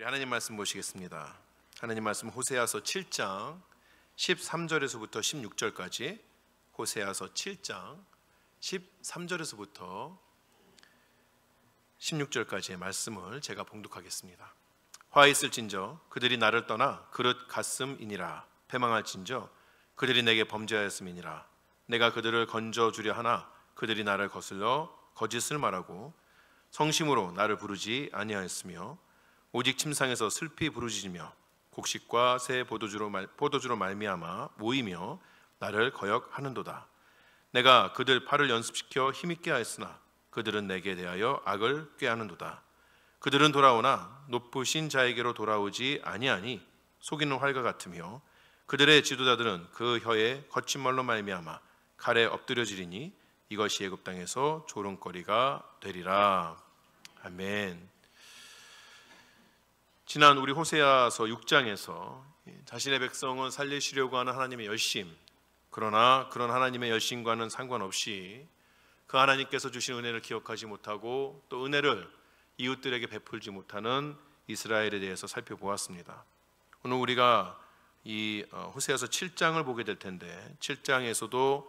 우리 하나님 말씀 보시겠습니다. 하나님 말씀 호세아서 7장 13절에서부터 16절까지 호세아서 7장 13절에서부터 16절까지의 말씀을 제가 봉독하겠습니다. 화 있을진저 그들이 나를 떠나 그릇 갔음이니라 패망할진저 그들이 내게 범죄하였음이니라 내가 그들을 건져 주려 하나 그들이 나를 거슬러 거짓을 말하고 성심으로 나를 부르지 아니하였으며 오직 침상에서 슬피 부르짖으며 곡식과 새 포도주로 말, 포도주로 말미암아 모이며 나를 거역하는도다. 내가 그들 팔을 연습시켜 힘있게 하였으나 그들은 내게 대하여 악을 꾀하는도다. 그들은 돌아오나 높으신 자에게로 돌아오지 아니하니 속이는 활과 같으며 그들의 지도자들은 그 혀에 거친 말로 말미암아 칼에 엎드려지리니 이것이 애굽 땅에서 조롱거리가 되리라. 아멘. 지난 우리 호세아서 6장에서 자신의 백성은 살리시려고 하는 하나님의 열심, 그러나 그런 하나님의 열심과는 상관없이 그 하나님께서 주신 은혜를 기억하지 못하고 또 은혜를 이웃들에게 베풀지 못하는 이스라엘에 대해서 살펴보았습니다. 오늘 우리가 이 어, 호세아서 7장을 보게 될 텐데 7장에서도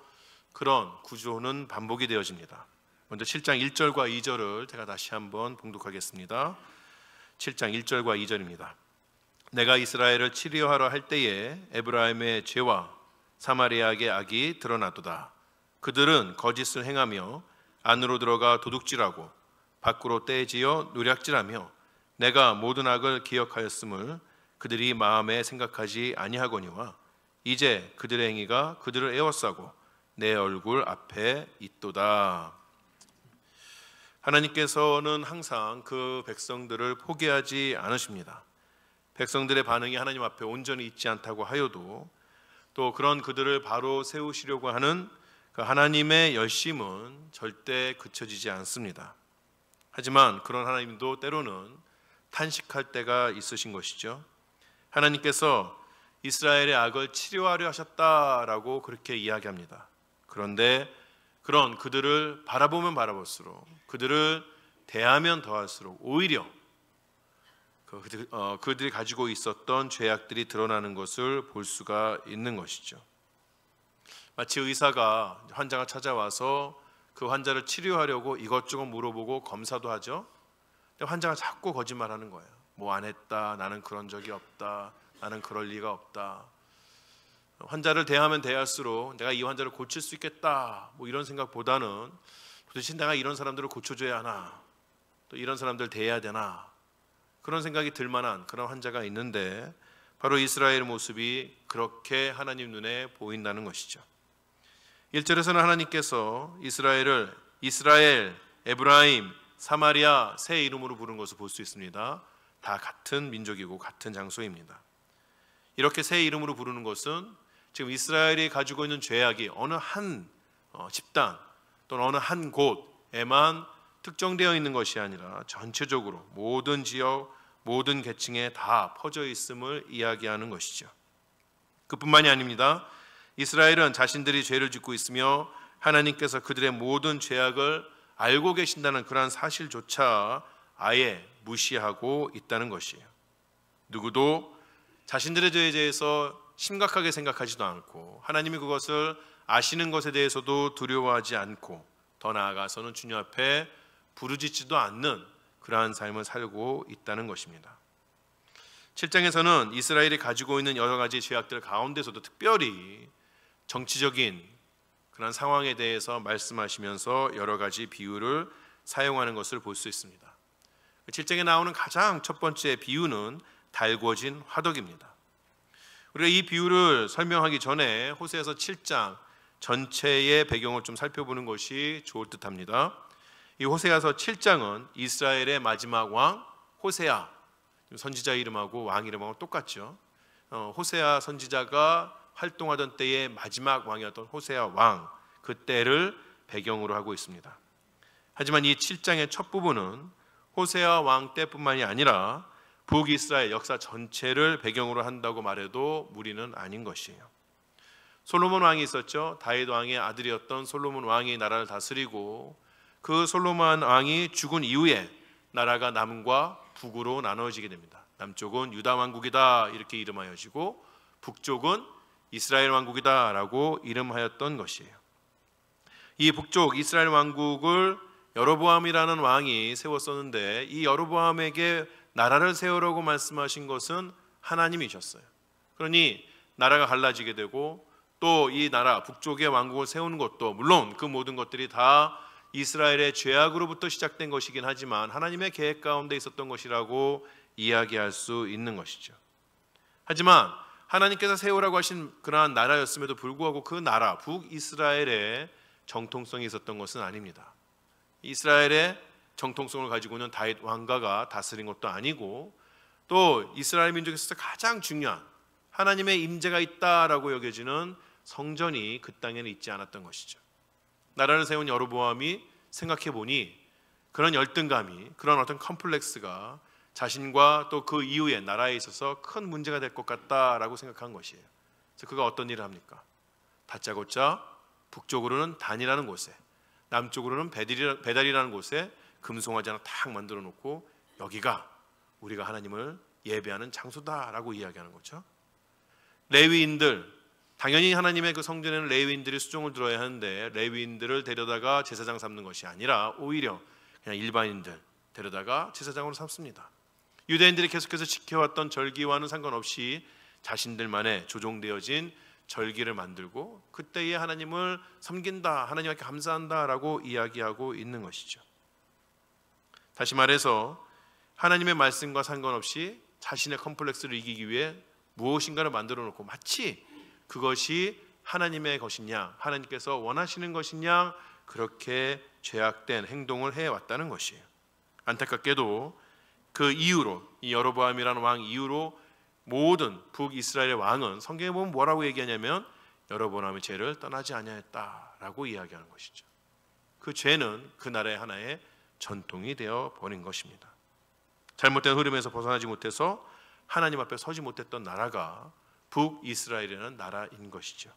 그런 구조는 반복이 되어집니다. 먼저 7장 1절과 2절을 제가 다시 한번 봉독하겠습니다. 7장 1절과 2절입니다. 내가 이스라엘을 치료하러 할 때에 에브라임의 죄와 사마리아의 악이 드러나도다. 그들은 거짓을 행하며 안으로 들어가 도둑질하고 밖으로 떼지어 노략질하며 내가 모든 악을 기억하였음을 그들이 마음에 생각하지 아니하거니와 이제 그들의 행위가 그들을 애워싸고 내 얼굴 앞에 있도다. 하나님께서는 항상 그 백성들을 포기하지 않으십니다. 백성들의 반응이 하나님 앞에 온전히 있지 않다고 하여도 또 그런 그들을 바로 세우시려고 하는 그 하나님의 열심은 절대 그쳐지지 않습니다. 하지만 그런 하나님도 때로는 탄식할 때가 있으신 것이죠. 하나님께서 이스라엘의 악을 치료하려 하셨다라고 그렇게 이야기합니다. 그런데 그런 그들을 바라보면 바라볼수록 그들을 대하면 더할수록 오히려 그 어, 그들이 가지고 있었던 죄악들이 드러나는 것을 볼 수가 있는 것이죠. 마치 의사가 환자가 찾아와서 그 환자를 치료하려고 이것저것 물어보고 검사도 하죠. 근데 환자가 자꾸 거짓말하는 거예요. 뭐 안 했다. 나는 그런 적이 없다. 나는 그럴 리가 없다. 환자를 대하면 대할수록 내가 이 환자를 고칠 수 있겠다. 뭐 이런 생각보다는 도대체 내가 이런 사람들을 고쳐줘야 하나. 또 이런 사람들 대해야 되나. 그런 생각이 들 만한 그런 환자가 있는데 바로 이스라엘 모습이 그렇게 하나님 눈에 보인다는 것이죠. 1절에서는 하나님께서 이스라엘을 이스라엘, 에브라임, 사마리아 새 이름으로 부른 것을 볼 수 있습니다. 다 같은 민족이고 같은 장소입니다. 이렇게 새 이름으로 부르는 것은 지금 이스라엘이 가지고 있는 죄악이 어느 한 어, 집단 또는 어느 한 곳에만 특정되어 있는 것이 아니라 전체적으로 모든 지역, 모든 계층에 다 퍼져 있음을 이야기하는 것이죠. 그뿐만이 아닙니다. 이스라엘은 자신들이 죄를 짓고 있으며 하나님께서 그들의 모든 죄악을 알고 계신다는 그러한 사실조차 아예 무시하고 있다는 것이에요. 누구도 자신들의 죄에 대해서 심각하게 생각하지도 않고 하나님이 그것을 아시는 것에 대해서도 두려워하지 않고 더 나아가서는 주님 앞에 부르짖지도 않는 그러한 삶을 살고 있다는 것입니다. 7장에서는 이스라엘이 가지고 있는 여러 가지 죄악들 가운데서도 특별히 정치적인 그런 상황에 대해서 말씀하시면서 여러 가지 비유를 사용하는 것을 볼 수 있습니다. 7장에 나오는 가장 첫 번째 비유는 달궈진 화덕입니다. 우리가 이 비유를 설명하기 전에 호세에서 7장 전체의 배경을 좀 살펴보는 것이 좋을 듯합니다. 이 호세아서 7장은 이스라엘의 마지막 왕 호세아 선지자 이름하고 왕 이름하고 똑같죠. 어, 호세아 선지자가 활동하던 때의 마지막 왕이었던 호세아 왕 그때를 배경으로 하고 있습니다. 하지만 이 7장의 첫 부분은 호세아 왕 때뿐만이 아니라 북이스라엘 역사 전체를 배경으로 한다고 말해도 무리는 아닌 것이에요. 솔로몬 왕이 있었죠. 다윗 왕의 아들이었던 솔로몬 왕이 나라를 다스리고 그 솔로몬 왕이 죽은 이후에 나라가 남과 북으로 나눠지게 됩니다. 남쪽은 유다 왕국이다 이렇게 이름하여지고 북쪽은 이스라엘 왕국이다라고 이름하였던 것이에요. 이 북쪽 이스라엘 왕국을 여로보암이라는 왕이 세웠었는데 이 여로보암에게 나라를 세우라고 말씀하신 것은 하나님이셨어요. 그러니 나라가 갈라지게 되고 또 이 나라 북쪽의 왕국을 세우는 것도 물론 그 모든 것들이 다 이스라엘의 죄악으로부터 시작된 것이긴 하지만 하나님의 계획 가운데 있었던 것이라고 이야기할 수 있는 것이죠. 하지만 하나님께서 세우라고 하신 그러한 나라였음에도 불구하고 그 나라 북이스라엘에 정통성이 있었던 것은 아닙니다. 이스라엘의 정통성을 가지고는 다윗 왕가가 다스린 것도 아니고 또 이스라엘 민족에서 가장 중요한 하나님의 임재가 있다라고 여겨지는 성전이 그 땅에는 있지 않았던 것이죠. 나라를 세운 여로보암이 생각해 보니 그런 열등감이 그런 어떤 컴플렉스가 자신과 또 그 이후에 나라에 있어서 큰 문제가 될 것 같다라고 생각한 것이에요. 그래서 그가 어떤 일을 합니까? 다짜고짜 북쪽으로는 단이라는 곳에 남쪽으로는 배달이라는 곳에 금송아지 하나 탁 만들어 놓고 여기가 우리가 하나님을 예배하는 장소다라고 이야기하는 거죠. 레위인들 당연히 하나님의 그 성전에는 레위인들이 수종을 들어야 하는데 레위인들을 데려다가 제사장 삼는 것이 아니라 오히려 그냥 일반인들 데려다가 제사장으로 삼습니다. 유대인들이 계속해서 지켜왔던 절기와는 상관없이 자신들만의 조종되어진 절기를 만들고 그때에 하나님을 섬긴다, 하나님께 감사한다라고 이야기하고 있는 것이죠. 다시 말해서 하나님의 말씀과 상관없이 자신의 컴플렉스를 이기기 위해 무엇인가를 만들어 놓고 마치 그것이 하나님의 것이냐, 하나님께서 원하시는 것이냐, 그렇게 죄악된 행동을 해 왔다는 것이에요. 안타깝게도 그 이후로 이 여로보암이라는 왕 이후로 모든 북이스라엘의 왕은 성경에 보면 뭐라고 얘기하냐면 여로보암의 죄를 떠나지 아니하였다라고 이야기하는 것이죠. 그 죄는 그 나라의 하나의 전통이 되어 버린 것입니다. 잘못된 흐름에서 벗어나지 못해서 하나님 앞에 서지 못했던 나라가 북이스라엘이라는 나라인 것이죠.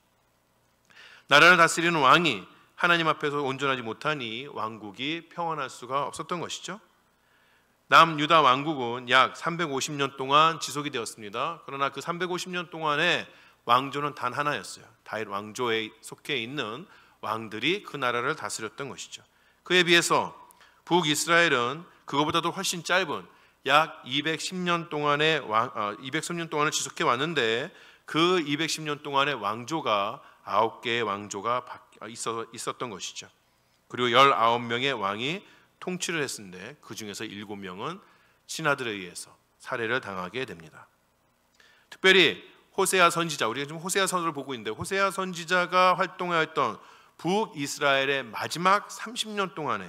나라를 다스리는 왕이 하나님 앞에서 온전하지 못하니 왕국이 평안할 수가 없었던 것이죠. 남유다 왕국은 약 350년 동안 지속이 되었습니다. 그러나 그 350년 동안에 왕조는 단 하나였어요. 다윗 왕조에 속해 있는 왕들이 그 나라를 다스렸던 것이죠. 그에 비해서 북이스라엘은 그거보다도 훨씬 짧은 약 210년 동안의 왕, 어, 210년 동안을 지속해 왔는데 그 210년 동안의 왕조가 9개의 왕조가 어, 있었던 것이죠. 그리고 19명의 왕이 통치를 했는데 그 중에서 7명은 신하들에 의해서 살해를 당하게 됩니다. 특별히 호세아 선지자, 우리가 지금 호세아 선을 보고 있는데 호세아 선지자가 활동하였던 북이스라엘의 마지막 30년 동안에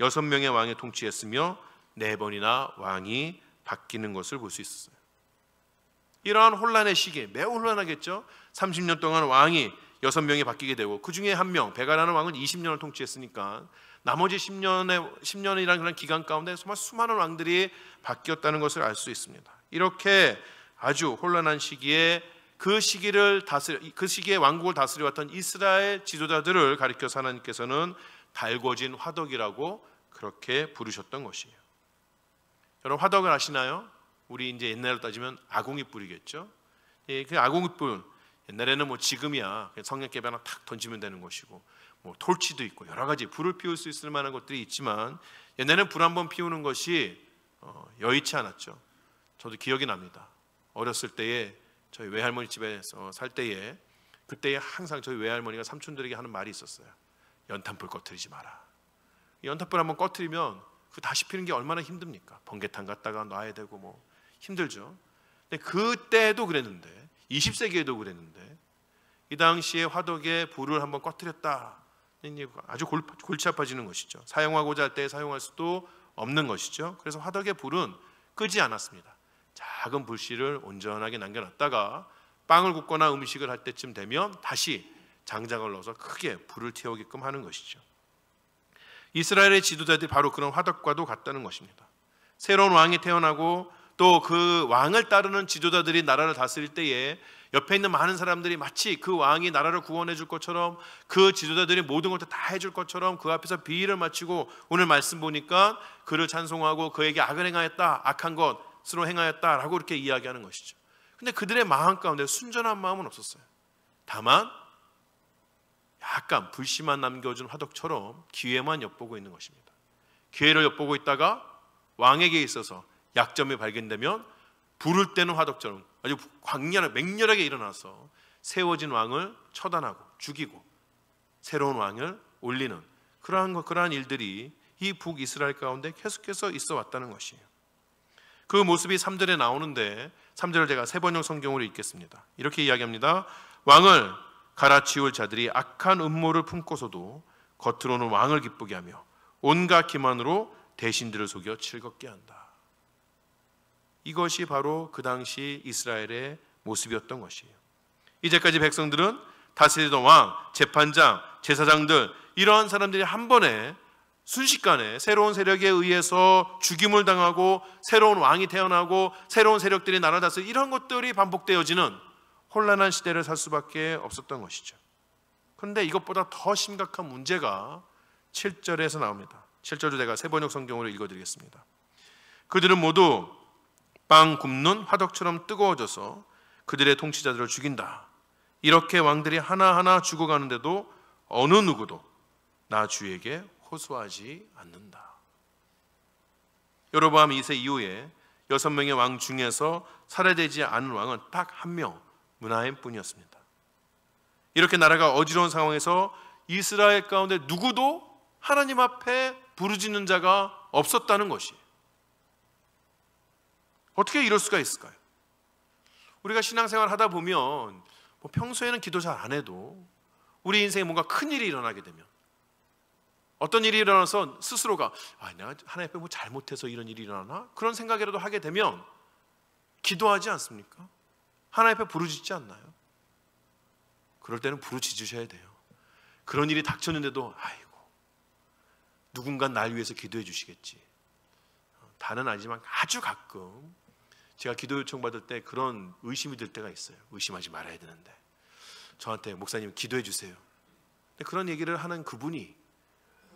6명의 왕이 통치했으며 네 번이나 왕이 바뀌는 것을 볼 수 있었어요. 이러한 혼란의 시기 매우 혼란하겠죠. 30년 동안 왕이 6명이 바뀌게 되고 그 중에 한 명, 베가라는 왕은 20년을 통치했으니까 나머지 10년의 10년이라는 그런 기간 가운데 정말 수많은 왕들이 바뀌었다는 것을 알 수 있습니다. 이렇게 아주 혼란한 시기에 그 시기를 다스려 그 시기에 왕국을 다스려 왔던 이스라엘 지도자들을 가리켜서 하나님께서는 달궈진 화덕이라고 그렇게 부르셨던 것이에요. 여러분 화덕을 아시나요? 우리 이제 옛날로 따지면 아궁이 뿌리겠죠. 예, 그 아궁이 뿌 옛날에는 뭐 지금이야 성냥개비 하나 탁 던지면 되는 것이고 뭐 톨치도 있고 여러 가지 불을 피울 수 있을 만한 것들이 있지만 옛날에는 불 한 번 피우는 것이 어, 여의치 않았죠. 저도 기억이 납니다. 어렸을 때에 저희 외할머니 집에서 살 때에 그때에 항상 저희 외할머니가 삼촌들에게 하는 말이 있었어요. 연탄불 꺼트리지 마라. 연탄불 한번 꺼트리면 그 다시 피는 게 얼마나 힘듭니까? 번개탄 갖다가 놔야 되고 뭐 힘들죠. 근데 그때도 그랬는데 20세기에도 그랬는데 이 당시에 화덕에 불을 한번 꺼뜨렸다. 아주 골치 아파지는 것이죠. 사용하고자 할 때 사용할 수도 없는 것이죠. 그래서 화덕의 불은 끄지 않았습니다. 작은 불씨를 온전하게 남겨놨다가 빵을 굽거나 음식을 할 때쯤 되면 다시 장작을 넣어서 크게 불을 태우게끔 하는 것이죠. 이스라엘의 지도자들이 바로 그런 화덕과도 같다는 것입니다. 새로운 왕이 태어나고 또 그 왕을 따르는 지도자들이 나라를 다스릴 때에 옆에 있는 많은 사람들이 마치 그 왕이 나라를 구원해 줄 것처럼 그 지도자들이 모든 것을 다 해줄 것처럼 그 앞에서 비위를 마치고 오늘 말씀 보니까 그를 찬송하고 그에게 악을 행하였다 악한 것 것으로 행하였다라고 이렇게 이야기하는 것이죠. 근데 그들의 마음 가운데 순전한 마음은 없었어요. 다만 약간 불씨만 남겨준 화덕처럼 기회만 엿보고 있는 것입니다. 기회를 엿보고 있다가 왕에게 있어서 약점이 발견되면 부를 때는 화덕처럼 아주 광렬하게 맹렬하게 일어나서 세워진 왕을 처단하고 죽이고 새로운 왕을 올리는 그러한 것 그러한 일들이 이 북이스라엘 가운데 계속해서 있어 왔다는 것이에요. 그 모습이 3절에 나오는데 3절을 제가 세 번역 성경으로 읽겠습니다. 이렇게 이야기합니다. 왕을 갈아치울 자들이 악한 음모를 품고서도 겉으로는 왕을 기쁘게 하며 온갖 기만으로 대신들을 속여 즐겁게 한다. 이것이 바로 그 당시 이스라엘의 모습이었던 것이에요. 이제까지 백성들은 다스리던 왕, 재판장, 제사장들 이러한 사람들이 한 번에 순식간에 새로운 세력에 의해서 죽임을 당하고 새로운 왕이 태어나고 새로운 세력들이 나라 다스 이런 것들이 반복되어지는 혼란한 시대를 살 수밖에 없었던 것이죠. 그런데 이것보다 더 심각한 문제가 7절에서 나옵니다. 7절도 제가 세번역 성경으로 읽어드리겠습니다. 그들은 모두 빵 굽는 화덕처럼 뜨거워져서 그들의 통치자들을 죽인다. 이렇게 왕들이 하나하나 죽어가는데도 어느 누구도 나 주에게 호소하지 않는다. 여로보암 2세 이후에 여섯 명의 왕 중에서 살해되지 않은 왕은 딱 한 명, 문하임 뿐이었습니다. 이렇게 나라가 어지러운 상황에서 이스라엘 가운데 누구도 하나님 앞에 부르짖는 자가 없었다는 것이 어떻게 이럴 수가 있을까요? 우리가 신앙생활 하다 보면 뭐 평소에는 기도 잘 안 해도 우리 인생에 뭔가 큰 일이 일어나게 되면 어떤 일이 일어나서 스스로가 아, 내가 하나님 앞에 뭐 잘못해서 이런 일이 일어나나? 그런 생각이라도 하게 되면 기도하지 않습니까? 하나님 앞에 부르짖지 않나요? 그럴 때는 부르짖으셔야 돼요. 그런 일이 닥쳤는데도 아이고 누군가 날 위해서 기도해 주시겠지. 다는 아니지만 아주 가끔 제가 기도 요청 받을 때 그런 의심이 들 때가 있어요. 의심하지 말아야 되는데 저한테 목사님 기도해 주세요. 그런 얘기를 하는 그분이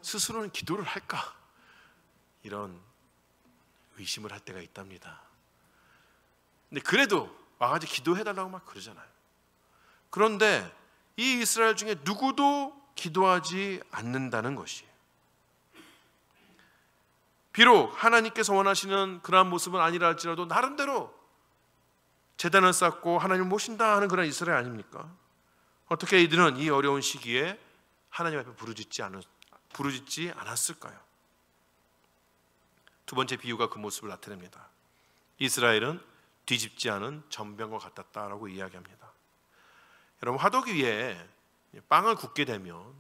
스스로는 기도를 할까? 이런 의심을 할 때가 있답니다. 근데 그래도 와가지고 기도해달라고 막 그러잖아요. 그런데 이 이스라엘 중에 누구도 기도하지 않는다는 것이에요. 비록 하나님께서 원하시는 그러한 모습은 아니라 할지라도 나름대로 재단을 쌓고 하나님을 모신다 하는 그런 이스라엘 아닙니까? 어떻게 이들은 이 어려운 시기에 하나님 앞에 부르짖지 않았, 부르짖지 않았을까요? 두 번째 비유가 그 모습을 나타냅니다. 이스라엘은 뒤집지 않은 전병과 같았다라고 이야기합니다. 여러분 화덕 위에 빵을 굽게 되면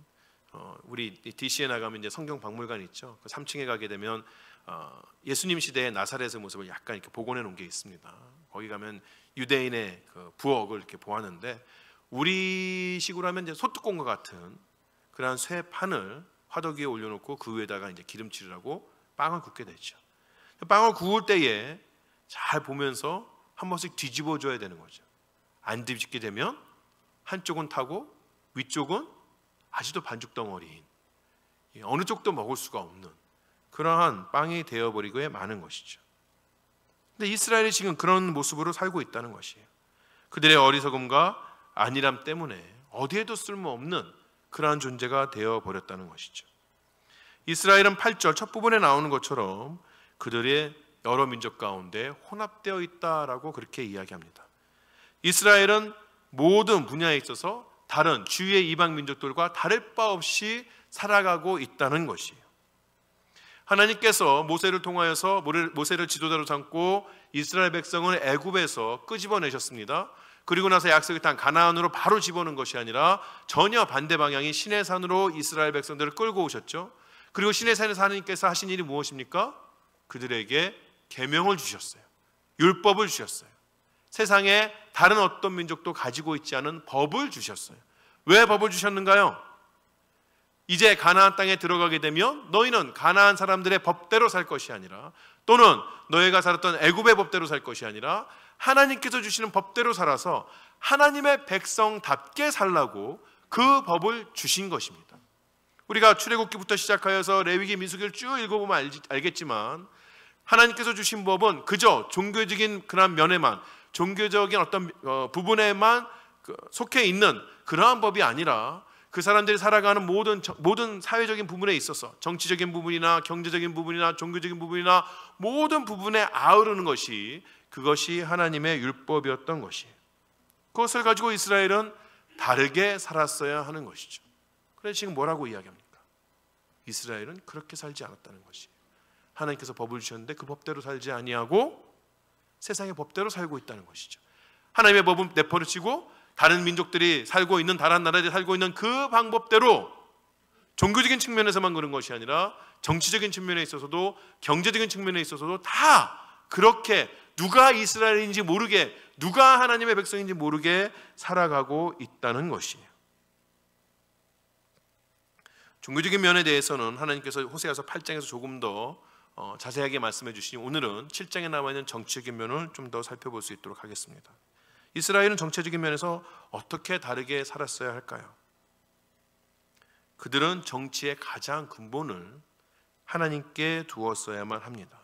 어, 우리 DC에 나가면 이제 성경 박물관 있죠. 그 3층에 가게 되면 어, 예수님 시대의 나사렛의 모습을 약간 이렇게 복원해 놓은 게 있습니다. 거기 가면 유대인의 그 부엌을 이렇게 보았는데 우리 식으로 하면 이제 소뚜껑과 같은 그러한 쇠 판을 화덕 위에 올려놓고 그 위에다가 이제 기름칠을 하고 빵을 굽게 되죠. 빵을 구울 때에 잘 보면서 한 번씩 뒤집어 줘야 되는 거죠. 안 뒤집게 되면 한쪽은 타고 위쪽은 아직도 반죽 덩어리인 어느 쪽도 먹을 수가 없는 그러한 빵이 되어버리고에 많은 것이죠. 근데 이스라엘이 지금 그런 모습으로 살고 있다는 것이에요. 그들의 어리석음과 안일함 때문에 어디에도 쓸모없는 그러한 존재가 되어 버렸다는 것이죠. 이스라엘은 8절 첫 부분에 나오는 것처럼 그들의 여러 민족 가운데 혼합되어 있다라고 그렇게 이야기합니다. 이스라엘은 모든 분야에 있어서 다른 주위의 이방 민족들과 다를 바 없이 살아가고 있다는 것이에요. 하나님께서 모세를 통하여서 모세를 지도자로 삼고 이스라엘 백성을 애굽에서 끄집어내셨습니다. 그리고 나서 약속의 땅 가나안으로 바로 집어넣은 것이 아니라 전혀 반대 방향인 신의 산으로 이스라엘 백성들을 끌고 오셨죠. 그리고 신의 산에서 하나님께서 하신 일이 무엇입니까? 그들에게 계명을 주셨어요. 율법을 주셨어요. 세상에 다른 어떤 민족도 가지고 있지 않은 법을 주셨어요. 왜 법을 주셨는가요? 이제 가나안 땅에 들어가게 되면 너희는 가나안 사람들의 법대로 살 것이 아니라 또는 너희가 살았던 애굽의 법대로 살 것이 아니라 하나님께서 주시는 법대로 살아서 하나님의 백성답게 살라고 그 법을 주신 것입니다. 우리가 출애굽기부터 시작하여서 레위기 민수기를 쭉 읽어보면 알겠지만 하나님께서 주신 법은 그저 종교적인 그런 면에만 종교적인 어떤 어, 부분에만 그 속해 있는 그러한 법이 아니라 그 사람들이 살아가는 모든 모든 사회적인 부분에 있어서 정치적인 부분이나 경제적인 부분이나 종교적인 부분이나 모든 부분에 아우르는 것이 그것이 하나님의 율법이었던 것이. 그것을 가지고 이스라엘은 다르게 살았어야 하는 것이죠. 그래서 지금 뭐라고 이야기합니까? 이스라엘은 그렇게 살지 않았다는 것이. 하나님께서 법을 주셨는데 그 법대로 살지 아니하고 세상의 법대로 살고 있다는 것이죠. 하나님의 법은 내버려치고 다른 민족들이 살고 있는 다른 나라들이 살고 있는 그 방법대로 종교적인 측면에서만 그런 것이 아니라 정치적인 측면에 있어서도 경제적인 측면에 있어서도 다 그렇게 누가 이스라엘인지 모르게 누가 하나님의 백성인지 모르게 살아가고 있다는 것이에요. 종교적인 면에 대해서는 하나님께서 호세아서 8장에서 조금 더 어, 자세하게 말씀해 주시니 오늘은 7장에 남아 있는 정치적인 면을 좀 더 살펴볼 수 있도록 하겠습니다. 이스라엘은 정체적인 면에서 어떻게 다르게 살았어야 할까요? 그들은 정치의 가장 근본을 하나님께 두었어야만 합니다.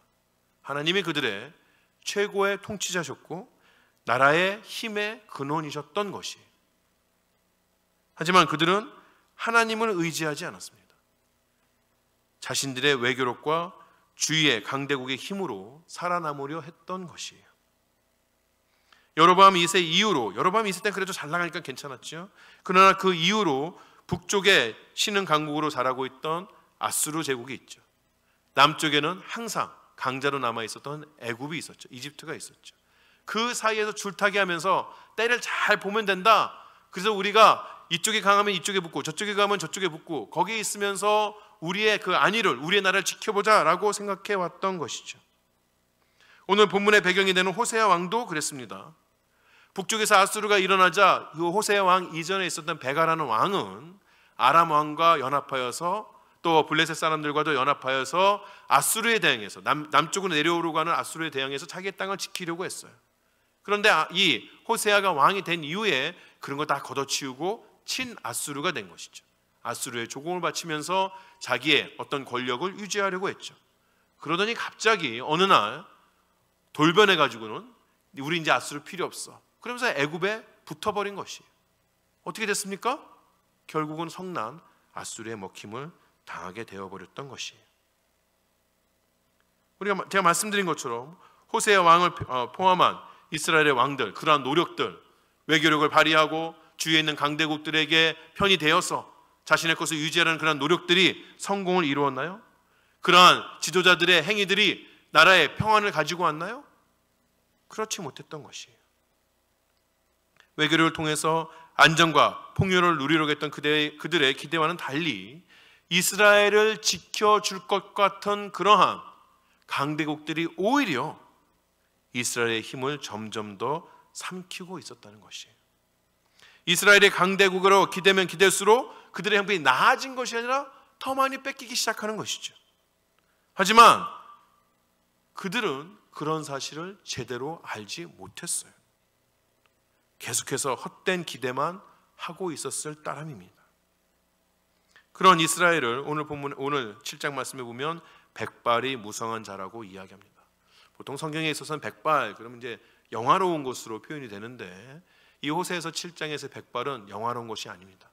하나님이 그들의 최고의 통치자셨고 나라의 힘의 근원이셨던 것이. 하지만 그들은 하나님을 의지하지 않았습니다. 자신들의 외교력과 주위의 강대국의 힘으로 살아남으려 했던 것이에요. 여로보암 2세 이후로 여로보암 2세 때 그래도 잘 나가니까 괜찮았죠. 그러나 그 이후로 북쪽에 신흥 강국으로 자라고 있던 아수르 제국이 있죠. 남쪽에는 항상 강자로 남아 있었던 애굽이 있었죠. 이집트가 있었죠. 그 사이에서 줄타기 하면서 때를 잘 보면 된다. 그래서 우리가 이쪽에 강하면 이쪽에 붙고 저쪽에 가면 저쪽에 붙고 거기에 있으면서 우리의 그 안위를 우리의 나라를 지켜보자라고 생각해 왔던 것이죠. 오늘 본문의 배경이 되는 호세아 왕도 그랬습니다. 북쪽에서 아수르가 일어나자 그 호세 왕 이전에 있었던 베가라는 왕은 아람 왕과 연합하여서 또 블레셋 사람들과도 연합하여서 아수르에 대항해서 남, 남쪽으로 내려오려고 하는 아수르에 대항해서 자기의 땅을 지키려고 했어요. 그런데 아, 이 호세아가 왕이 된 이후에 그런 거 다 걷어치우고 친 아수르가 된 것이죠. 아수르의 조공을 바치면서 자기의 어떤 권력을 유지하려고 했죠. 그러더니 갑자기 어느 날 돌변해 가지고는 우리 이제 아수르 필요 없어. 그러면서 애굽에 붙어버린 것이 어떻게 됐습니까? 결국은 성난 아수르의 먹힘을 당하게 되어버렸던 것이 우리가 제가 말씀드린 것처럼 호세의 왕을 어, 포함한 이스라엘의 왕들 그러한 노력들 외교력을 발휘하고 주위에 있는 강대국들에게 편이 되어서 자신의 것을 유지하려는 그런 노력들이 성공을 이루었나요? 그러한 지도자들의 행위들이 나라의 평안을 가지고 왔나요? 그렇지 못했던 것이에요. 외교를 통해서 안정과 풍요를 누리려고 했던 그들의, 그들의 기대와는 달리 이스라엘을 지켜줄 것 같은 그러한 강대국들이 오히려 이스라엘의 힘을 점점 더 삼키고 있었다는 것이에요. 이스라엘의 강대국으로 기대면 기댈수록 그들의 형편이 나아진 것이 아니라 더 많이 뺏기기 시작하는 것이죠. 하지만 그들은 그런 사실을 제대로 알지 못했어요. 계속해서 헛된 기대만 하고 있었을 따름입니다. 그런 이스라엘을 오늘 본문 오늘 7장 말씀에 보면 백발이 무성한 자라고 이야기합니다. 보통 성경에 있어서는 백발 그러면 이제 영화로운 것으로 표현이 되는데 이 호세에서 7장에서 백발은 영화로운 것이 아닙니다.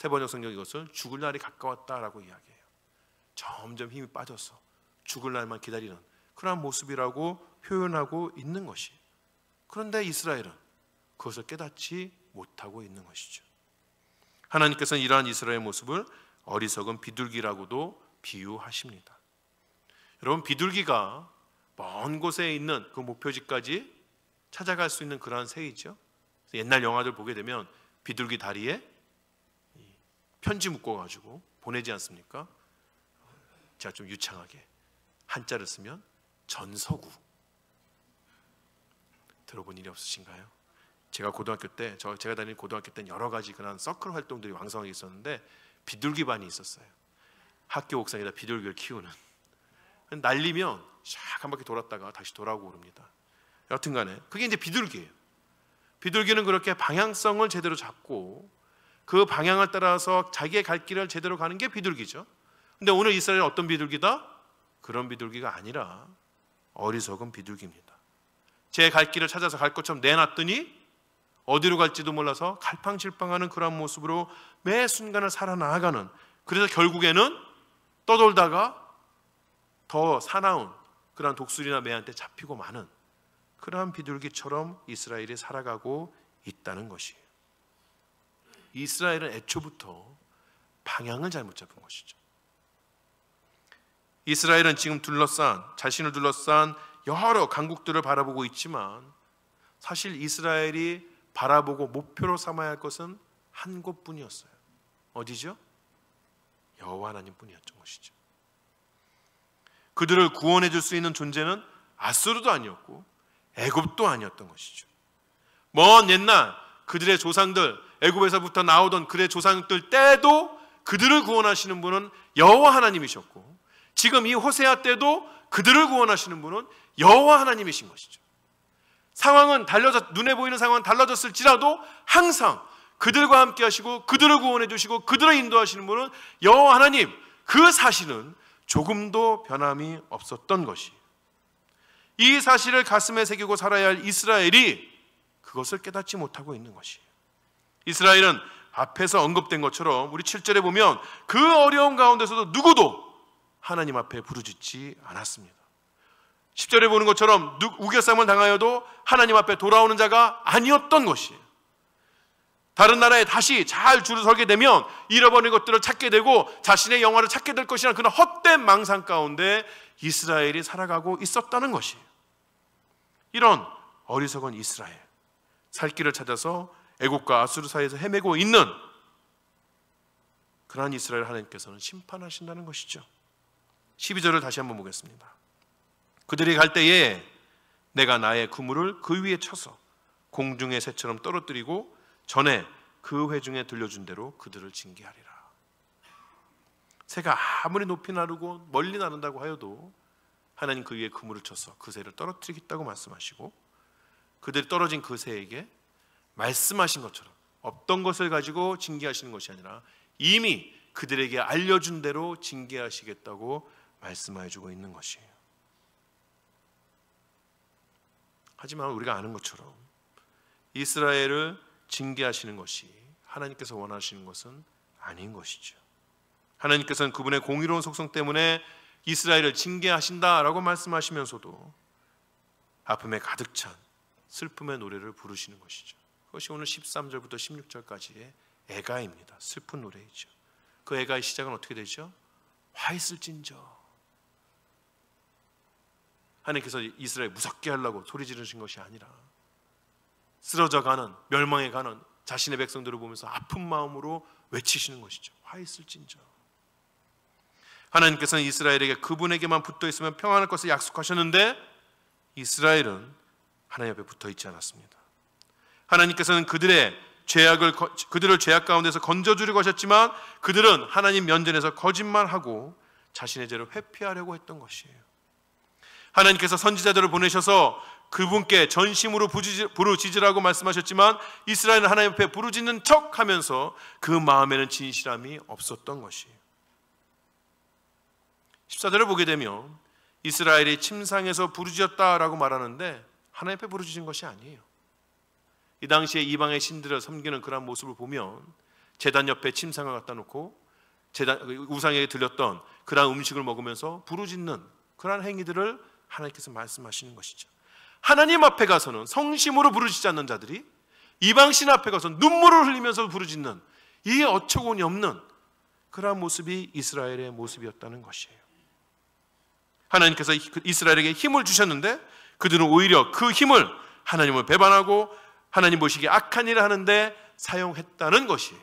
세 번역 성경 이것을 죽을 날이 가까웠다라고 이야기해요. 점점 힘이 빠져서 죽을 날만 기다리는 그러한 모습이라고 표현하고 있는 것이. 그런데 이스라엘은 그것을 깨닫지 못하고 있는 것이죠. 하나님께서는 이러한 이스라엘 모습을 어리석은 비둘기라고도 비유하십니다. 여러분 비둘기가 먼 곳에 있는 그 목표지까지 찾아갈 수 있는 그러한 새이죠. 옛날 영화들 보게 되면 비둘기 다리에 편지 묶어가지고 보내지 않습니까? 제가 좀 유창하게 한자를 쓰면 전서구 들어본 일이 없으신가요? 제가 고등학교 때, 저 제가 다니는 고등학교 때는 여러 가지 그런 서클 활동들이 왕성하게 있었는데 비둘기 반이 있었어요. 학교 옥상에다 비둘기를 키우는. 날리면 샥 한 바퀴 돌았다가 다시 돌아오고 그럽니다. 여튼간에 그게 이제 비둘기예요. 비둘기는 그렇게 방향성을 제대로 잡고 그 방향을 따라서 자기의 갈 길을 제대로 가는 게 비둘기죠. 근데 오늘 이스라엘은 어떤 비둘기다? 그런 비둘기가 아니라 어리석은 비둘기입니다. 제 갈 길을 찾아서 갈 것처럼 내놨더니 어디로 갈지도 몰라서 갈팡질팡하는 그런 모습으로 매 순간을 살아나가는 그래서 결국에는 떠돌다가 더 사나운 그러한 독수리나 매한테 잡히고 마는 그러한 비둘기처럼 이스라엘이 살아가고 있다는 것이에요. 이스라엘은 애초부터 방향을 잘못 잡은 것이죠. 이스라엘은 지금 둘러싼 자신을 둘러싼 여러 강국들을 바라보고 있지만 사실 이스라엘이 바라보고 목표로 삼아야 할 것은 한 곳뿐이었어요. 어디죠? 여호와 하나님뿐이었던 것이죠. 그들을 구원해 줄 수 있는 존재는 아수르도 아니었고 애굽도 아니었던 것이죠. 먼 옛날 그들의 조상들 애굽에서부터 나오던 그들의 조상들 때도 그들을 구원하시는 분은 여호와 하나님이셨고 지금 이 호세아 때도 그들을 구원하시는 분은 여호와 하나님이신 것이죠. 상황은 달라졌 눈에 보이는 상황은 달라졌을지라도 항상 그들과 함께 하시고 그들을 구원해 주시고 그들을 인도하시는 분은 여호와 하나님 그 사실은 조금도 변함이 없었던 것이 이 사실을 가슴에 새기고 살아야 할 이스라엘이 그것을 깨닫지 못하고 있는 것이에요. 이스라엘은 앞에서 언급된 것처럼 우리 7절에 보면 그 어려운 가운데서도 누구도 하나님 앞에 부르짖지 않았습니다. 10절에 보는 것처럼 우겨쌈을 당하여도 하나님 앞에 돌아오는 자가 아니었던 것이에요. 다른 나라에 다시 잘 줄을 서게 되면 잃어버린 것들을 찾게 되고 자신의 영화를 찾게 될 것이라는 그런 헛된 망상 가운데 이스라엘이 살아가고 있었다는 것이에요. 이런 어리석은 이스라엘 살 길을 찾아서 애국과 아수르 사이에서 헤매고 있는 그러한 이스라엘 하나님께서는 심판하신다는 것이죠. 12절을 다시 한번 보겠습니다. 그들이 갈 때에 내가 나의 그물을 그 위에 쳐서 공중의 새처럼 떨어뜨리고 전에 그 회중에 들려준 대로 그들을 징계하리라. 새가 아무리 높이 나르고 멀리 나른다고 하여도 하나님 그 위에 그물을 쳐서 그 새를 떨어뜨리겠다고 말씀하시고 그들이 떨어진 그 새에게 말씀하신 것처럼 없던 것을 가지고 징계하시는 것이 아니라 이미 그들에게 알려준 대로 징계하시겠다고 말씀해 주고 있는 것이에요. 하지만 우리가 아는 것처럼 이스라엘을 징계하시는 것이 하나님께서 원하시는 것은 아닌 것이죠. 하나님께서는 그분의 공의로운 속성 때문에 이스라엘을 징계하신다라고 말씀하시면서도 아픔에 가득 찬 슬픔의 노래를 부르시는 것이죠. 그것이 오늘 13절부터 16절까지의 애가입니다. 슬픈 노래이죠. 그 애가의 시작은 어떻게 되죠? 화 있을진저. 하나님께서 이스라엘 무섭게 하려고 소리 지르신 것이 아니라 쓰러져 가는 멸망해 가는 자신의 백성들을 보면서 아픈 마음으로 외치시는 것이죠. 화 있을진저. 하나님께서는 이스라엘에게 그분에게만 붙어 있으면 평안할 것을 약속하셨는데 이스라엘은 하나님 앞에 붙어 있지 않았습니다. 하나님께서는 그들의 죄악을 그들을 죄악 가운데서 건져 주려고 하셨지만 그들은 하나님 면전에서 거짓말하고 자신의 죄를 회피하려고 했던 것이에요. 하나님께서 선지자들을 보내셔서 그분께 전심으로 부르짖으라고 말씀하셨지만 이스라엘은 하나님 앞에 부르짖는 척 하면서 그 마음에는 진실함이 없었던 것이에요. 14절을 보게 되면 이스라엘이 침상에서 부르짖었다라고 말하는데 하나님 앞에 부르짖은 것이 아니에요. 이 당시에 이방의 신들을 섬기는 그런 모습을 보면 재단 옆에 침상을 갖다 놓고 재단 우상에게 들렸던 그러한 음식을 먹으면서 부르짖는 그러한 행위들을 하나님께서 말씀하시는 것이죠. 하나님 앞에 가서는 성심으로 부르짖지 않는 자들이 이방신 앞에 가서 눈물을 흘리면서 부르짖는 이 어처구니 없는 그러한 모습이 이스라엘의 모습이었다는 것이에요. 하나님께서 이스라엘에게 힘을 주셨는데 그들은 오히려 그 힘을 하나님을 배반하고 하나님 보시기에 악한 일을 하는데 사용했다는 것이에요.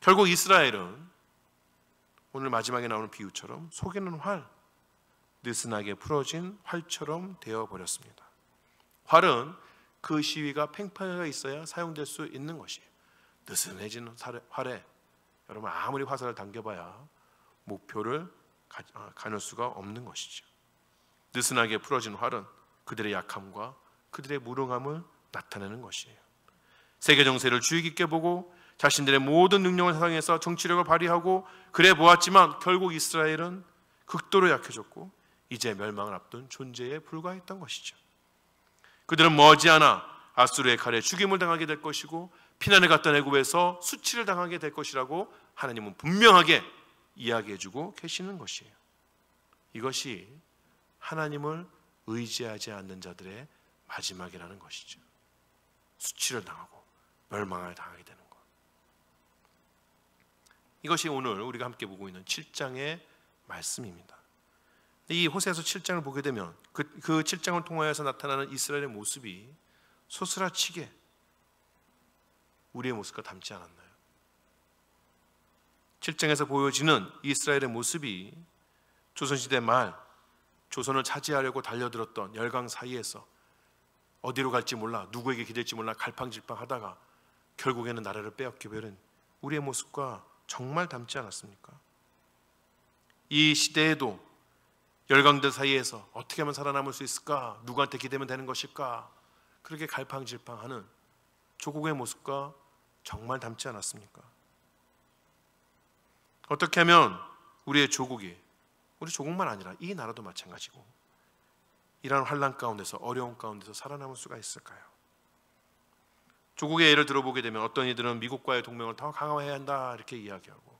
결국 이스라엘은 오늘 마지막에 나오는 비유처럼 속에는 활, 느슨하게 풀어진 활처럼 되어 버렸습니다. 활은 그 시위가 팽팽하게 있어야 사용될 수 있는 것이에요. 느슨해진 활에 여러분 아무리 화살을 당겨봐야 목표를 아, 가눌 수가 없는 것이죠. 느슨하게 풀어진 활은 그들의 약함과 그들의 무능함을 나타내는 것이에요. 세계 정세를 주의 깊게 보고 자신들의 모든 능력을 사용해서 정치력을 발휘하고 그래 보았지만 결국 이스라엘은 극도로 약해졌고 이제 멸망을 앞둔 존재에 불과했던 것이죠. 그들은 머지않아 아수르의 칼에 죽임을 당하게 될 것이고 피난을 갔던 애굽에서 수치를 당하게 될 것이라고 하나님은 분명하게 이야기해주고 계시는 것이에요. 이것이 하나님을 의지하지 않는 자들의 마지막이라는 것이죠. 수치를 당하고 멸망을 당하게 되는 것. 이것이 오늘 우리가 함께 보고 있는 7장의 말씀입니다. 이 호세에서 7장을 보게 되면 그, 그 7장을 통하여서 나타나는 이스라엘의 모습이 소스라치게 우리의 모습과 닮지 않았나요? 7장에서 보여지는 이스라엘의 모습이 조선시대 말 조선을 차지하려고 달려들었던 열강 사이에서 어디로 갈지 몰라 누구에게 기댈지 몰라 갈팡질팡하다가 결국에는 나라를 빼앗겨 버린 우리의 모습과 정말 닮지 않았습니까? 이 시대에도 열강들 사이에서 어떻게 하면 살아남을 수 있을까? 누구한테 기대면 되는 것일까? 그렇게 갈팡질팡하는 조국의 모습과 정말 닮지 않았습니까? 어떻게 하면 우리의 조국이 우리 조국만 아니라 이 나라도 마찬가지고 이러한 환란 가운데서 어려운 가운데서 살아남을 수가 있을까요? 조국의 예를 들어보게 되면 어떤 이들은 미국과의 동맹을 더 강화해야 한다 이렇게 이야기하고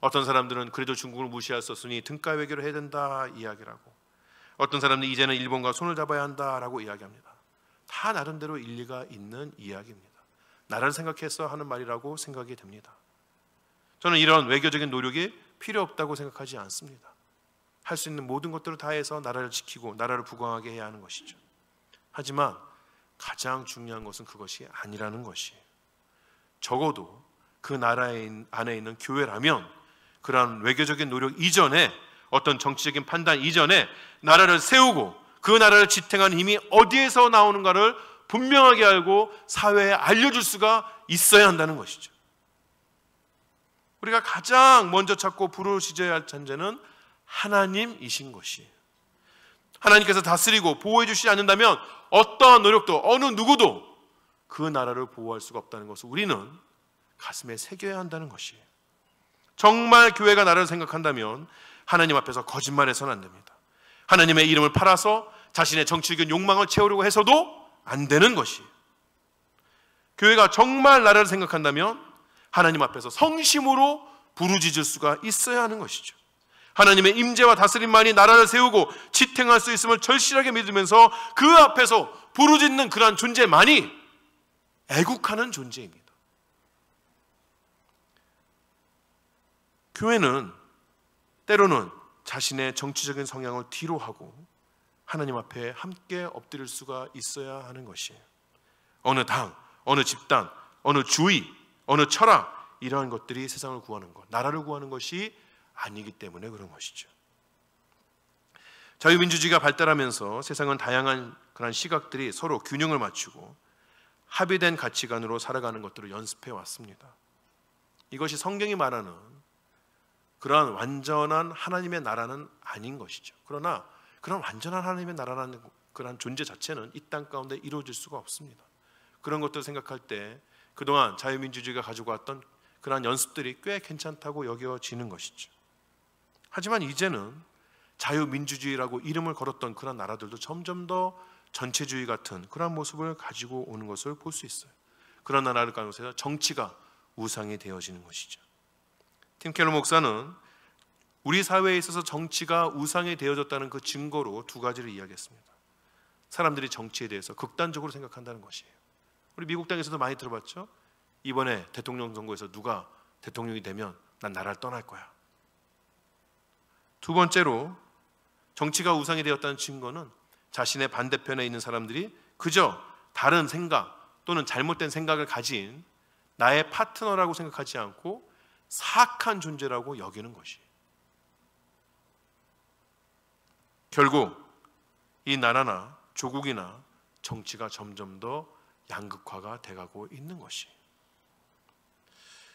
어떤 사람들은 그래도 중국을 없으니 등가 외교를 해야 된다 이야기를 하고 어떤 사람들은 이제는 일본과 손을 잡아야 한다라고 이야기합니다. 다 나름대로 일리가 있는 이야기입니다. 나라를 생각해서 하는 말이라고 생각이 됩니다. 저는 이런 외교적인 노력이 필요 없다고 생각하지 않습니다. 할 수 있는 모든 것들을 다해서 나라를 지키고 나라를 부강하게 해야 하는 것이죠. 하지만 가장 중요한 것은 그것이 아니라는 것이에요. 적어도 그 나라 안에 있는 교회라면 그러한 외교적인 노력 이전에 어떤 정치적인 판단 이전에 나라를 세우고 그 나라를 지탱하는 힘이 어디에서 나오는가를 분명하게 알고 사회에 알려줄 수가 있어야 한다는 것이죠. 우리가 가장 먼저 찾고 부르짖어야 할 존재는 하나님이신 것이에요. 하나님께서 다스리고 보호해 주시지 않는다면 어떠한 노력도 어느 누구도 그 나라를 보호할 수가 없다는 것을 우리는 가슴에 새겨야 한다는 것이에요. 정말 교회가 나라를 생각한다면 하나님 앞에서 거짓말해서는 안 됩니다. 하나님의 이름을 팔아서 자신의 정치적인 욕망을 채우려고 해서도 안 되는 것이에요. 교회가 정말 나라를 생각한다면 하나님 앞에서 성심으로 부르짖을 수가 있어야 하는 것이죠. 하나님의 임재와 다스림만이 나라를 세우고 지탱할 수 있음을 절실하게 믿으면서 그 앞에서 부르짖는 그러한 존재만이 애국하는 존재입니다. 교회는 때로는 자신의 정치적인 성향을 뒤로 하고 하나님 앞에 함께 엎드릴 수가 있어야 하는 것이에요. 어느 당, 어느 집단, 어느 주의, 어느 철학 이러한 것들이 세상을 구하는 것, 나라를 구하는 것이 아니기 때문에 그런 것이죠. 자유민주주의가 발달하면서 세상은 다양한 그런 시각들이 서로 균형을 맞추고 합의된 가치관으로 살아가는 것들을 연습해 왔습니다. 이것이 성경이 말하는 그러한 완전한 하나님의 나라는 아닌 것이죠. 그러나 그런 완전한 하나님의 나라라는 그런 존재 자체는 이 땅 가운데 이루어질 수가 없습니다. 그런 것들을 생각할 때 그동안 자유민주주의가 가지고 왔던 그러한 연습들이 꽤 괜찮다고 여겨지는 것이죠. 하지만 이제는 자유민주주의라고 이름을 걸었던 그런 나라들도 점점 더 전체주의 같은 그런 모습을 가지고 오는 것을 볼 수 있어요. 그런 나라를 가운데서 정치가 우상이 되어지는 것이죠. 팀 켈러 목사는 우리 사회에 있어서 정치가 우상이 되어졌다는 그 증거로 두 가지를 이야기했습니다. 사람들이 정치에 대해서 극단적으로 생각한다는 것이에요. 우리 미국 땅에서도 많이 들어봤죠? 이번에 대통령 선거에서 누가 대통령이 되면 난 나라를 떠날 거야. 두 번째로 정치가 우상이 되었다는 증거는 자신의 반대편에 있는 사람들이 그저 다른 생각 또는 잘못된 생각을 가진 나의 파트너라고 생각하지 않고 사악한 존재라고 여기는 것이에요. 결국 이 나라나 조국이나 정치가 점점 더 양극화가 돼가고 있는 것이.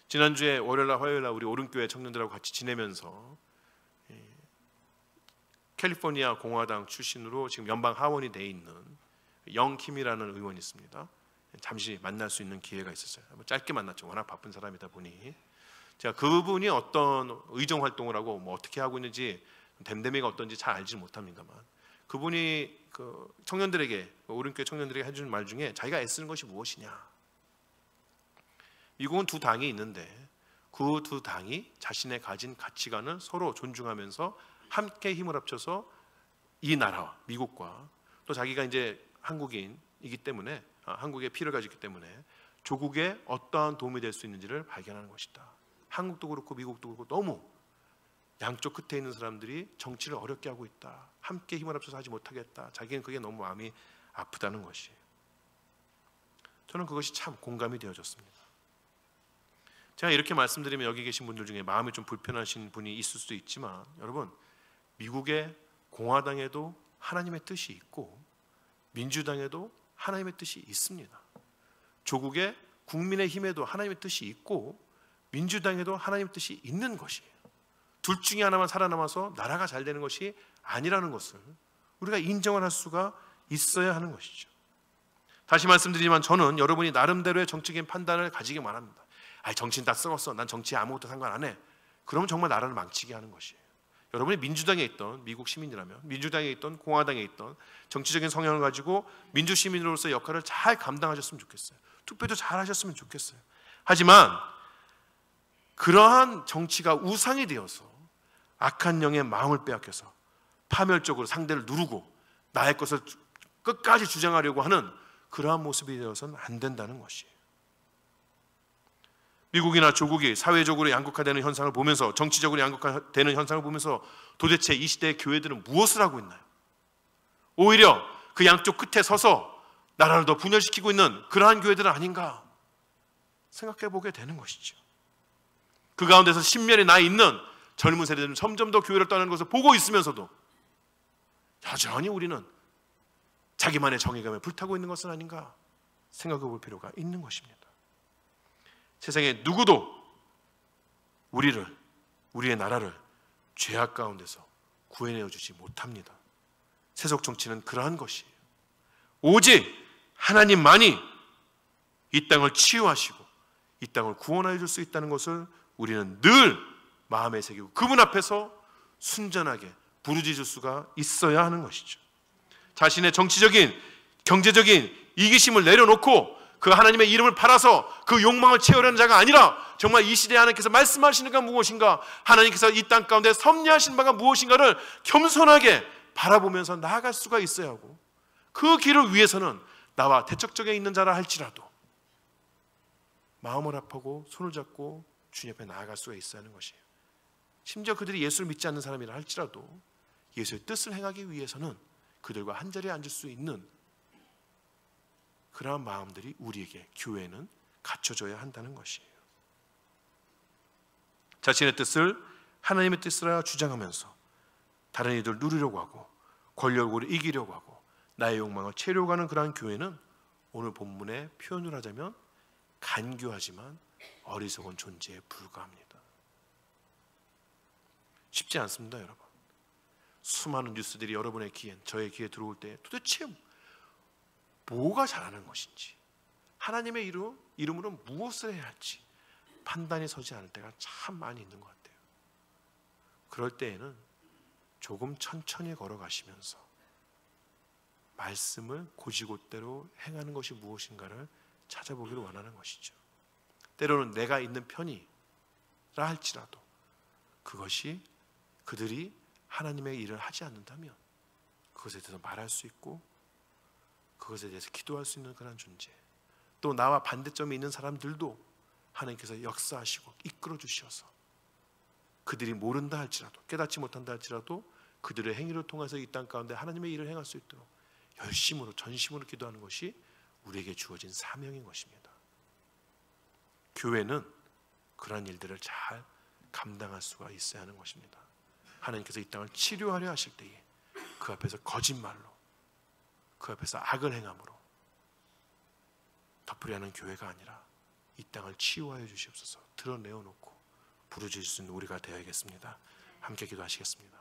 지난주에 월요일날 화요일날 우리 오른교회 청년들하고 같이 지내면서 캘리포니아 공화당 출신으로 지금 연방 하원이 돼 있는 영킴이라는 의원이 있습니다. 잠시 만날 수 있는 기회가 있었어요. 짧게 만났죠. 워낙 바쁜 사람이다 보니 제가 그분이 어떤 의정 활동을 하고 뭐 어떻게 하고 있는지 댐댐이가 어떤지 잘 알지 못합니다만 그분이 그 청년들에게 오른교회 청년들에게 해주는 말 중에 자기가 애쓰는 것이 무엇이냐 미국은 두 당이 있는데 그 두 당이 자신의 가진 가치관을 서로 존중하면서 함께 힘을 합쳐서 이 나라와 미국과 또 자기가 이제 한국인이기 때문에 아, 한국의 피를 가지기 때문에 조국에 어떠한 도움이 될 수 있는지를 발견하는 것이다. 한국도 그렇고 미국도 그렇고 너무 양쪽 끝에 있는 사람들이 정치를 어렵게 하고 있다. 함께 힘을 합쳐서 하지 못하겠다. 자기는 그게 너무 마음이 아프다는 것이. 저는 그것이 참 공감이 되어졌습니다. 제가 이렇게 말씀드리면 여기 계신 분들 중에 마음이 좀 불편하신 분이 있을 수도 있지만 여러분 미국의 공화당에도 하나님의 뜻이 있고 민주당에도 하나님의 뜻이 있습니다. 조국의 국민의 힘에도 하나님의 뜻이 있고 민주당에도 하나님의 뜻이 있는 것이에요. 둘 중에 하나만 살아남아서 나라가 잘 되는 것이 아니라는 것을 우리가 인정을 할 수가 있어야 하는 것이죠. 다시 말씀드리지만 저는 여러분이 나름대로의 정치적인 판단을 가지기 원합니다. 아, 정치는 다 썩었어. 난 정치에 아무것도 상관 안 해. 그러면 정말 나라를 망치게 하는 것이에요. 여러분이 민주당에 있던 미국 시민이라면 민주당에 있던 공화당에 있던 정치적인 성향을 가지고 민주 시민으로서 역할을 잘 감당하셨으면 좋겠어요. 투표도 잘 하셨으면 좋겠어요. 하지만 그러한 정치가 우상이 되어서 악한 영의 마음을 빼앗겨서 파멸적으로 상대를 누르고 나의 것을 끝까지 주장하려고 하는 그러한 모습이 되어서는 안 된다는 것이에요. 미국이나 조국이 사회적으로 양극화되는 현상을 보면서 정치적으로 양극화되는 현상을 보면서 도대체 이 시대의 교회들은 무엇을 하고 있나요? 오히려 그 양쪽 끝에 서서 나라를 더 분열시키고 있는 그러한 교회들은 아닌가 생각해 보게 되는 것이죠. 그 가운데서 신멸이 나 있는 젊은 세대들은 점점 더 교회를 떠나는 것을 보고 있으면서도 여전히 우리는 자기만의 정의감에 불타고 있는 것은 아닌가 생각해 볼 필요가 있는 것입니다. 세상에 누구도 우리를 우리의 나라를 죄악 가운데서 구해내어 주지 못합니다. 세속 정치는 그러한 것이에요. 오직 하나님만이 이 땅을 치유하시고 이 땅을 구원하여 줄 수 있다는 것을 우리는 늘 마음에 새기고 그분 앞에서 순전하게 부르짖을 수가 있어야 하는 것이죠. 자신의 정치적인 경제적인 이기심을 내려놓고 그 하나님의 이름을 팔아서 그 욕망을 채우려는 자가 아니라 정말 이 시대에 하나님께서 말씀하시는 가 무엇인가 하나님께서 이 땅 가운데 섭리하신 바가 무엇인가를 겸손하게 바라보면서 나아갈 수가 있어야 하고 그 길을 위해서는 나와 대척적에 있는 자라 할지라도 마음을 아프고 손을 잡고 주님 앞에 나아갈 수가 있어야 하는 것이에요. 심지어 그들이 예수를 믿지 않는 사람이라 할지라도 예수의 뜻을 행하기 위해서는 그들과 한 자리에 앉을 수 있는 그러한 마음들이 우리에게 교회는 갖춰져야 한다는 것이에요. 자신의 뜻을 하나님의 뜻이라 주장하면서 다른 이들 누리려고 하고 권력으로 이기려고 하고 나의 욕망을 채려고 하는 그러한 교회는 오늘 본문의 표현을 하자면 간교하지만 어리석은 존재에 불과합니다. 쉽지 않습니다, 여러분. 수많은 뉴스들이 여러분의 귀에, 저의 귀에 들어올 때 도대체 뭐가 잘하는 것인지 하나님의 이름, 이름으로 무엇을 해야 할지 판단이 서지 않을 때가 참 많이 있는 것 같아요. 그럴 때에는 조금 천천히 걸어가시면서 말씀을 고지곳대로 행하는 것이 무엇인가를 찾아보기를 원하는 것이죠. 때로는 내가 있는 편이라 할지라도 그것이 그들이 하나님의 일을 하지 않는다면 그것에 대해서 말할 수 있고 그것에 대해서 기도할 수 있는 그런 존재. 또 나와 반대점이 있는 사람들도 하나님께서 역사하시고 이끌어 주셔서 그들이 모른다 할지라도 깨닫지 못한다 할지라도 그들의 행위를 통해서 이 땅 가운데 하나님의 일을 행할 수 있도록 열심으로 전심으로 기도하는 것이 우리에게 주어진 사명인 것입니다. 교회는 그러한 일들을 잘 감당할 수가 있어야 하는 것입니다. 하나님께서 이 땅을 치료하려 하실 때에 그 앞에서 거짓말로 그 앞에서 악을 행함으로 덮으려는 교회가 아니라 이 땅을 치유하여 주시옵소서 드러내어 놓고 부르짖을 수 있는 우리가 되어야겠습니다. 함께 기도하시겠습니다.